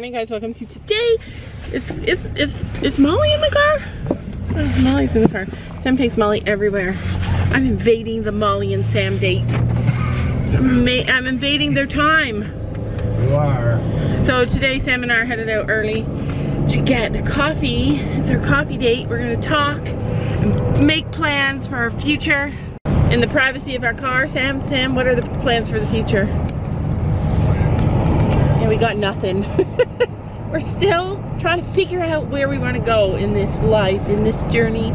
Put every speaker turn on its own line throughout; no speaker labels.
morning guys. Welcome to today. Is is is is molly in the car? Oh, molly's in the car. Sam takes molly everywhere. I'm invading the molly and sam date. I'm, I'm invading their time.
You are.
so today sam and i are headed out early to get coffee. It's our coffee date. We're gonna talk and make plans for our future. In the privacy of our car sam sam what are the plans for the future we got nothing. We're still trying to figure out where we want to go in this life, in this journey.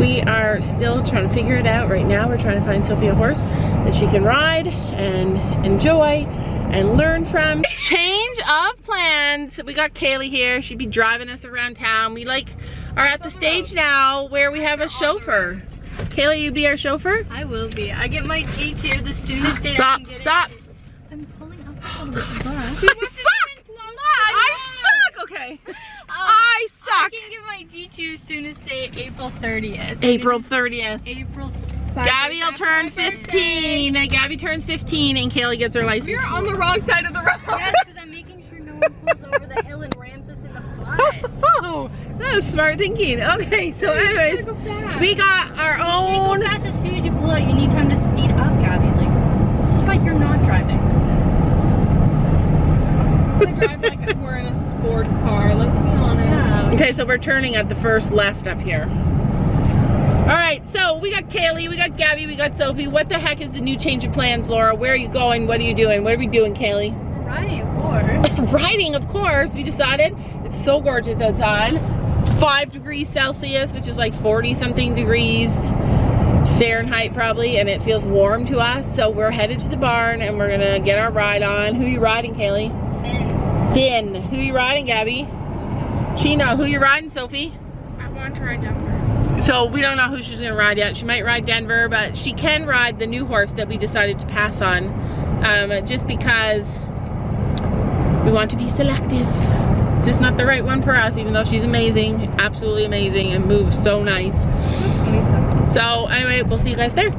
We are still trying to figure it out right now. We're trying to find Sophie a horse that she can ride and enjoy and learn from. Change of plans. We got Kaylee here. She'd be driving us around town. We like are at the stage now where we have a chauffeur. Kaylee, you be our chauffeur?
I will be. I get my G2 the soonest day I
Stop,
can get
stop.
It. I'm pulling up a little bit bus.
I suck! I suck! Okay. I
Um, I
suck!
can get my G2 soonest day April 30th.
April 30th.
April.
Gabby will turn 15. Uh, Gabby turns 15 and Kaylee gets her license.
We're on the wrong side of the road. Yes, because I'm making sure no one pulls over the hill and rams us in the butt.
Oh, that was smart thinking. Okay, so anyways,
Go
we got our own.
go fast as soon as you pull out. You need time to speed up, Gabby. Like, this is why you're not driving.
I drive like we're in a sports car, let's be honest.
Yeah.
Okay, so we're turning at the first left up here. All right, so we got Kaylee, we got Gabby, we got Sophie. What the heck is the new change of plans, Laura? Where are you going? What are you doing? What are we doing, Kaylee?
Riding a horse.
Riding, of course. We decided it's so gorgeous outside. Five degrees Celsius, which is like 40 something degrees Fahrenheit probably, and it feels warm to us. So we're headed to the barn and we're gonna get our ride on. Who you riding, Kaylee?
And
Finn. Who you riding, Gabby? Chino. Who you riding, Sophie?
I want to ride Denver.
So we don't know who she's gonna ride yet. She might ride Denver, but she can ride the new horse that we decided to pass on, um, just because we want to be selective. Just not the right one for us, even though she's amazing, absolutely amazing, and moves so nice. So anyway, we'll see you guys there.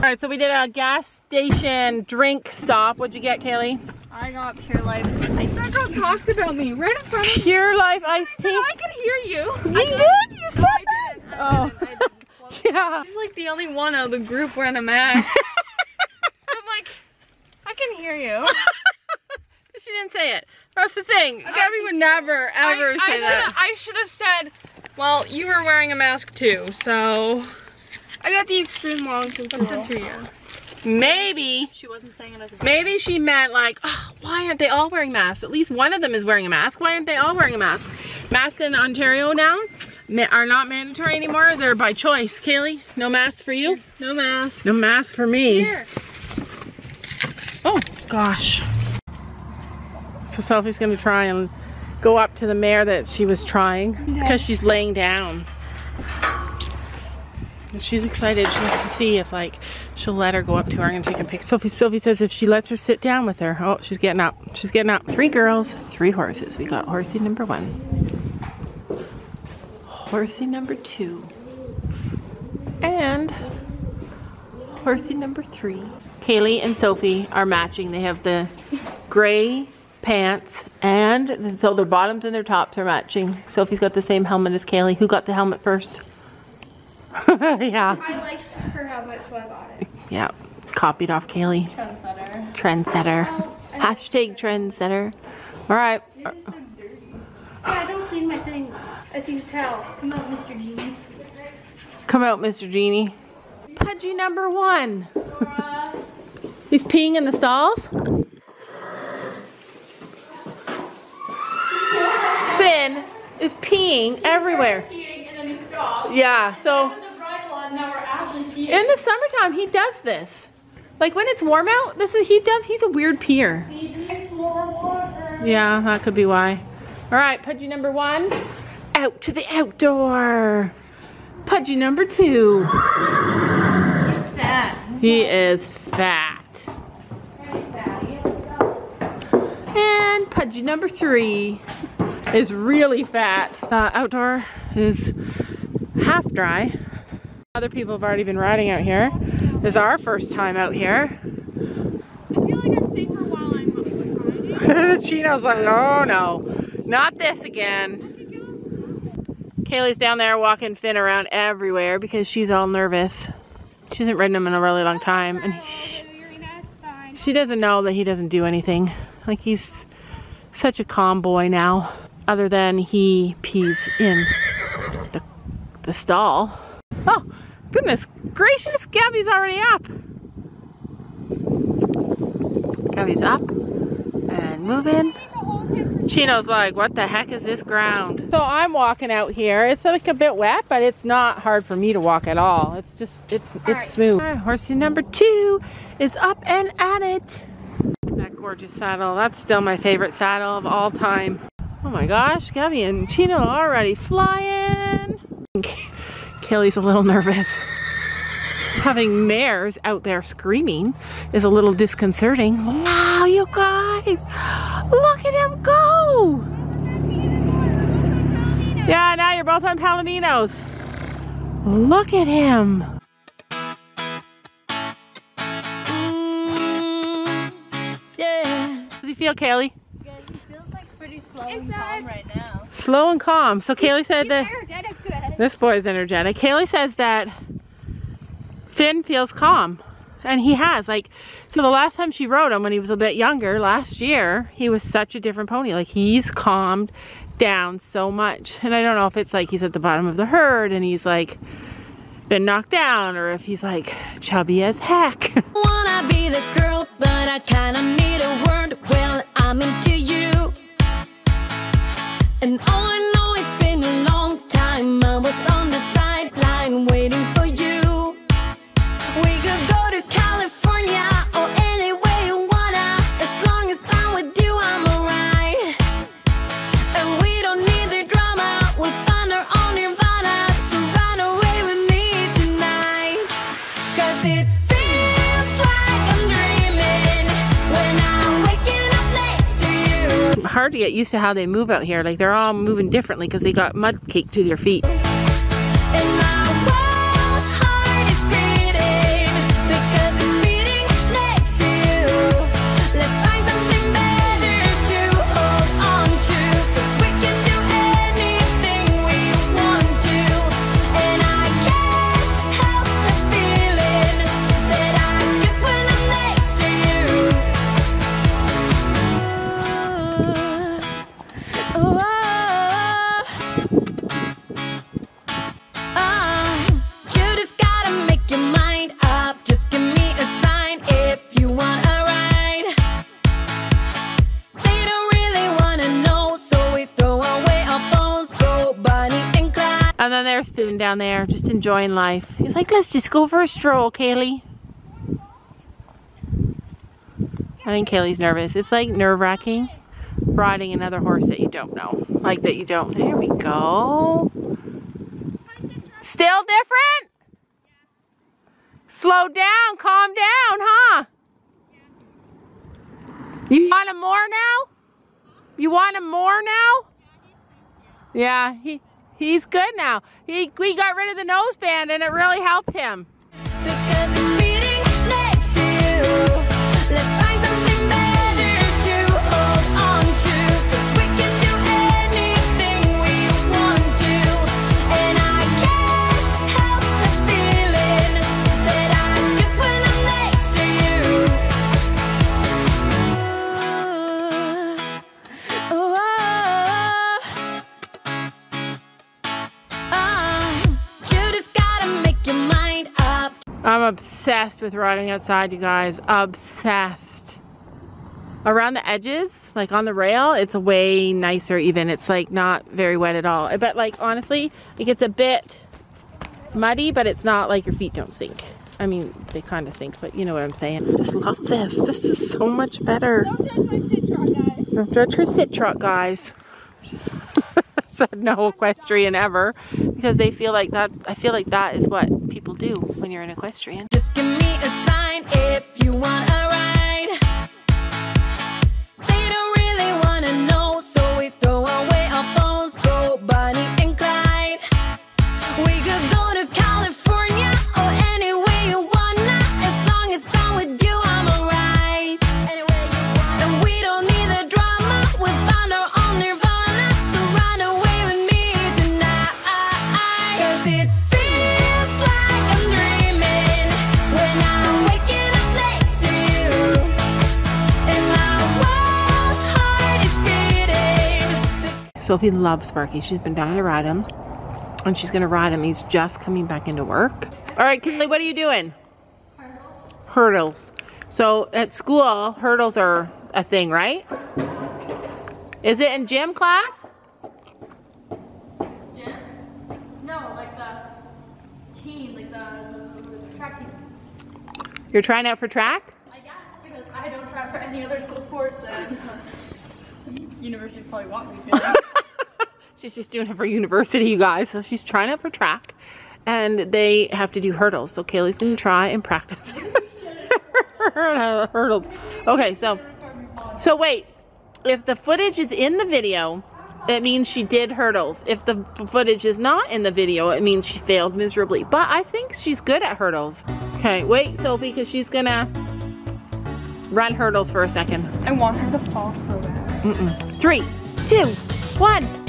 All right, so we did a gas station drink stop. What'd you get, Kaylee?
I got Pure Life iced
That girl talked about me right in front of me.
Pure Life iced tea.
I could hear you.
You did? You said
I didn't. I
Oh.
didn't. I didn't. Well,
Yeah.
I'm like the only one out of the group wearing a mask. I'm like, I can hear you.
She didn't say it. That's the thing. Gabby would never, ever
I,
say
I
that.
I should have said, well, you were wearing a mask too, so.
I got the extreme long
Listen to you.
Maybe,
She wasn't saying it as a
maybe she meant like, oh, why aren't they all wearing masks? At least one of them is wearing a mask. Why aren't they all wearing a mask? Masks in Ontario now are not mandatory anymore. They're by choice. Kaylee, no mask for you?
No mask.
No mask for me.
Here.
Oh, gosh. So Sophie's gonna try and go up to the mare that she was trying because she's laying down. And she's excited. She wants to see if like she'll let her go up to her and take a pic. Sophie Sophie says if she lets her sit down with her. Oh, she's getting up. She's getting up. Three girls, three horses. We got horsey number one. Horsey number two. And horsey number three. Kaylee and Sophie are matching. They have the gray pants and so their bottoms and their tops are matching. Sophie's got the same helmet as Kaylee. Who got the helmet first? yeah.
I liked her helmet, so I got it.
Yeah. Copied off Kaylee.
Trendsetter.
Trendsetter. Hashtag trendsetter. All right.
Yeah, I don't clean my things. As you can tell. Come out, Mr. Genie.
Come out, Mr. Genie. Pudgy number one. He's peeing in the stalls. Finn is peeing everywhere.
Peeing and then he stops.
Yeah, so
Put the bridle on, now we're peeing.
in the summertime he does this. Like when it's warm out, this is he does he's a weird peer.
He needs more water.
Yeah, that could be why. All right, Pudgy number one, out to the outdoor. Pudgy number two,
He's fat.
he is fat.
Very.
And Pudgy number three is really fat. Uh, outdoor is half dry. Other people have already been riding out here. This is our first time out here.
I feel like I'm safer while I'm riding.
Chino's like, oh no, Not this again. Kaylee's down there walking Finn around everywhere because she's all nervous. She hasn't ridden him in a really long time. And she, she doesn't know that he doesn't do anything. Like he's such a calm boy now. Other than he pees in the stall. Oh, goodness gracious, Gabby's already up. Gabby's up and moving. Chino's like, what the heck is this ground? So I'm walking out here. It's like a bit wet, but it's not hard for me to walk at all. It's just, it's it's
right.
smooth. Right, horsey number two is up and at it. That gorgeous saddle. That's still my favorite saddle of all time. Oh my gosh, Gabby and Chino already flying. Kaylee's a little nervous. Having mares out there screaming is a little disconcerting. Wow, you guys, look at him go. Yeah, now you're both on Palominos. Look at him.
Yeah.
How does he feel, Kaylee?
Good. It feels like pretty slow and calm right now.
Slow and calm. So Kaylee said that
energetic today.
This boy is energetic. Kaylee says that Finn feels calm. And he has. Like, so the last time she rode him when he was a bit younger, last year, he was such a different pony. Like, he's calmed down so much. And I don't know if it's like he's at the bottom of the herd and he's like been knocked down or if he's like chubby as heck.
Wanna be the girl, but I kinda need a word. Well, I'm into you. And all I know,
Hard to get used to how they move out here. Like they're all moving differently because they got mud caked to their feet. Down there just enjoying life. He's like, let's just go for a stroll, Kaylee. I think Kaylee's nervous. It's like nerve wracking riding another horse that you don't know. Like that you don't. There we go. Still different? Slow down, calm down, huh? You want him more now? You want him more now? Yeah, he he's good now. He we got rid of the nose band and it really helped him. Obsessed with riding outside, you guys. Obsessed. Around the edges, like on the rail, it's way nicer even. It's like not very wet at all. But like honestly, it gets a bit muddy, but it's not like your feet don't sink. I mean, they kind of sink, but you know what I'm saying. I just love this. This is so much better. Don't judge her sit truck, guys. Said no equestrian ever because they feel like that. I feel like that is what people do when you're an equestrian.
Just give me a sign if you want
Sophie loves Sparky. She's been dying to ride him. And she's gonna ride him. He's just coming back into work. All right, Kinley, what are you doing? Hurdles. So at school, hurdles are a thing, right? Is it in gym class?
Gym? No, like the team, like the, the, the track team.
You're trying out for track?
I guess because I don't try for any other school sports and university probably want me to.
She's just doing it for university, you guys. So she's trying out for track. And they have to do hurdles. So Kaylee's gonna try and practice hurdles. Okay, so so wait. If the footage is in the video, it means she did hurdles. If the footage is not in the video, it means she failed miserably. But I think she's good at hurdles. Okay, wait, Sophie, because she's gonna run hurdles for a second.
I want her to fall so bad.
Mm-mm. Three, two, one.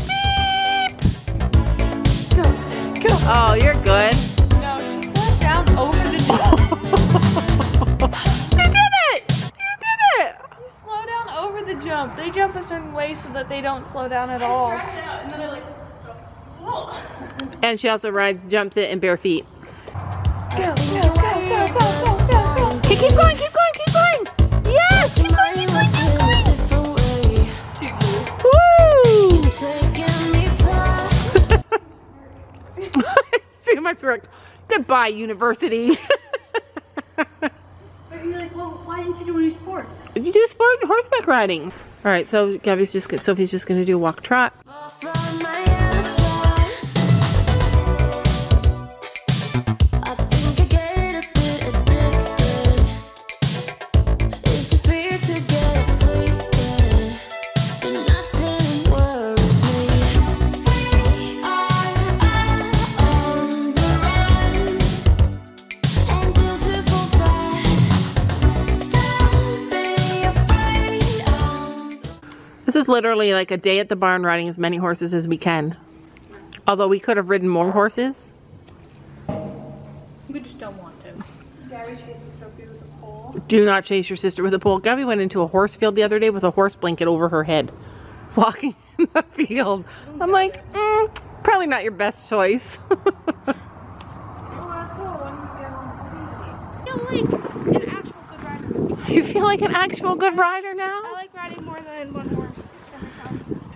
Go, go.
Oh, you're good.
No, she slowed down over the jump.
You did it! You did it!
You slow down over the jump. They jump a certain way so that they don't slow down at all.
and like, whoa.
And she also rides, jumps it in bare feet.
Go, go, go, go, go, go, go, go.
Okay, keep going, keep it's too much work. Goodbye, university.
But you're like, well, why didn't you do any sports?
Did you do sport horseback riding? All right, so Gabby's just Sophie's just gonna do a walk trot. Literally like a day at the barn riding as many horses as we can. Although we could have ridden more horses.
We just don't want to.
Gary chases Sophie with a pole.
Do not chase your sister with a pole. Gabby went into a horse field the other day with a horse blanket over her head, walking in the field. I'm like, mm, probably not your best choice.
I feel like an actual good rider.
you feel like an actual good rider now?
I like riding more than one horse every time.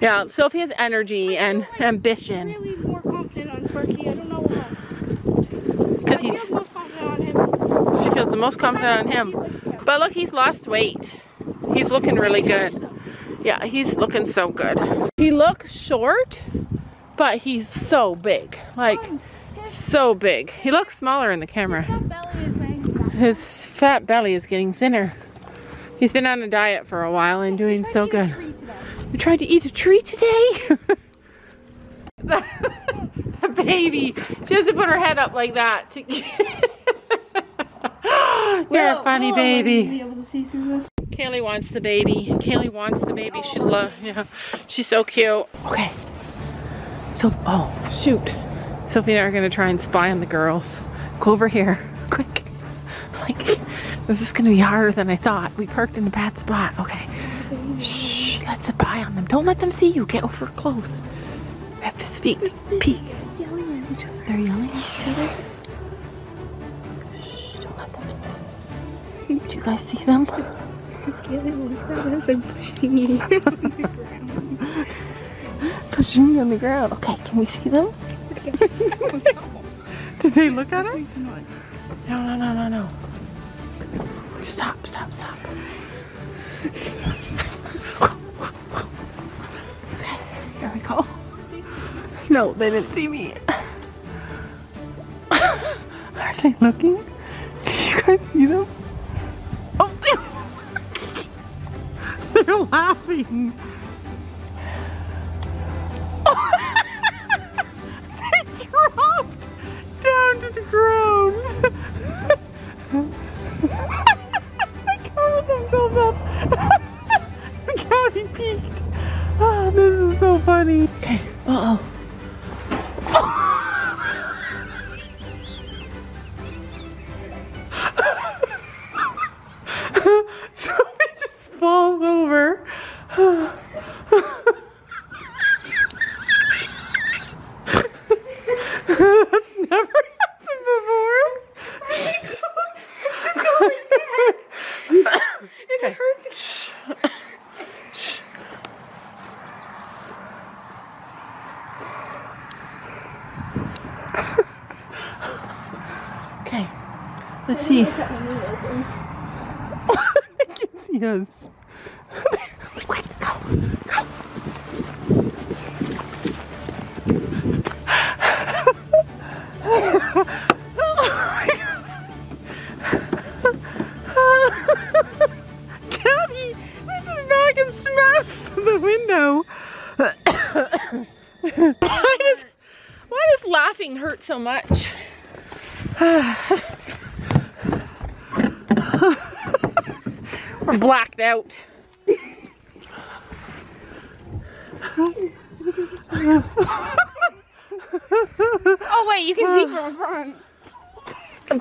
Yeah, Sophie has energy and ambition.
really more confident on Sparky. I don't know why.
Because
I
he's,
feel most confident on him.
she feels the most confident on him. But look, he's lost weight. He's looking really good. Yeah, he's looking so good. He looks short, but he's so big. Like, so big. He looks smaller in the camera.
That belly is nice.
His fat belly is getting thinner. He's been on a diet for a while and doing so good. You tried to eat a tree today? the, the baby. She has to put her head up like that to You're a funny
Be
baby.
able to see through this.
Kaylee wants the baby. Kaylee wants the baby. She love yeah. She's so cute. Okay. So oh shoot. Sophie and I are gonna try and spy on the girls. Go over here. Quick. Like this is gonna be harder than I thought. We parked in a bad spot. Okay. Shh. Let's spy on them. Don't let them see you. Get over close. We have to speak. Peek.
Yelling at each other.
They're yelling at each other. Shh. Don't let them see. Do you guys see them?
As I'm pushing you.
Pushing me on the ground. Okay, can we see them? Did they look at us? No, no, no, no, no. Stop, stop, stop. No, they didn't see me. Are they looking? Did you guys see them? Oh, they they're laughing. Falls over. out.
Oh wait, you can see from the front.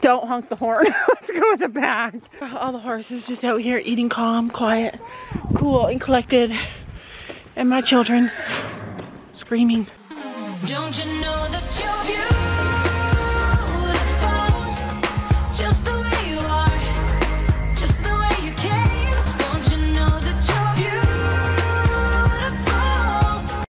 Don't honk the horn. Let's go in the back. All the horses just out here eating calm, quiet, cool, and collected. And my children screaming.
Don't you know